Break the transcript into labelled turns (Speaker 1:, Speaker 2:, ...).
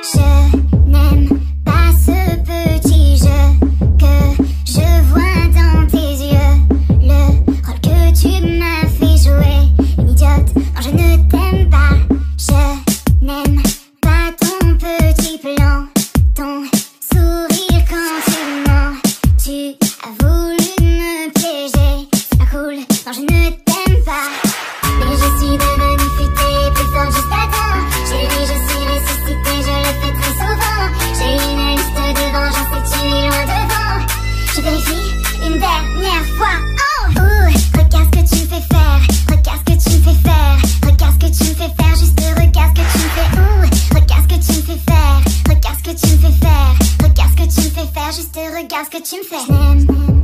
Speaker 1: Je n'aime pas ce petit jeu que je vois dans tes yeux. Le rôle que tu m'as fait jouer Une idiote je ne t'aime pas. Je n'aime pas ton petit plan Ton sourire quand tu as voulu me piéger quand je ne t'aime pas asked, czym fem?